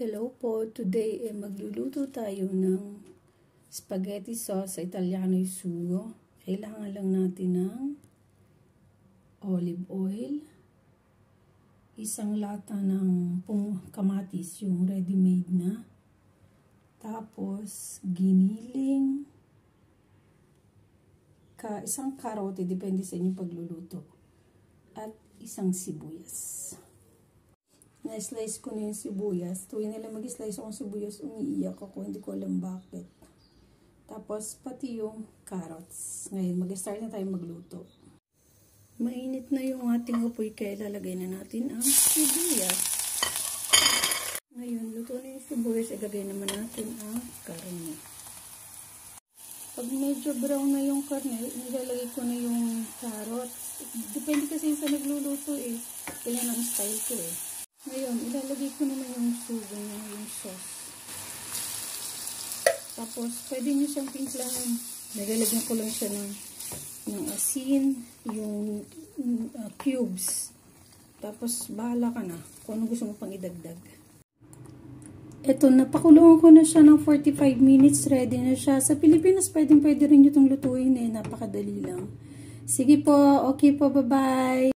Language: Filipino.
Hello po, today eh, magluluto tayo ng spaghetti sauce sa Italiano yung sugo. Kailangan lang natin ng olive oil, isang lata ng kamatis, yung ready-made na, tapos giniling, ka, isang karote, depende sa inyong pagluluto, at isang sibuyas na-slice ko na yung sibuyas. Tuwing nila mag-slice akong sibuyas, umiiyak ako. Hindi ko alam bakit. Tapos, pati yung carrots. Ngayon, mag-start na tayo magluto. Mainit na yung ating upoy, kaya lalagay na natin ang sibuyas. Ngayon, luto na yung sibuyas, ilagay naman natin ang karne. Pag medyo brown na yung karne, nilalagay ko na yung carrots. Depende kasi sa nagluluto eh. Kaya ang style ko eh. Ngayon, ilalagay ko naman yung sugo niya, yung sauce. Tapos, pwede niyo siyang timplahan. Nagalagyan ko lang siya ng, ng asin, yung uh, cubes. Tapos, bahala ka na kung ano gusto mo pang idagdag. Ito, napakulungan ko na siya ng 45 minutes. Ready na siya. Sa Pilipinas, pwedeng pwede rin nyo itong lutuin eh. Napakadali lang. Sige po. Okay po. Bye-bye.